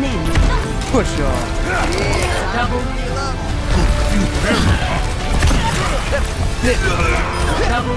nin. Push off. Double. Double.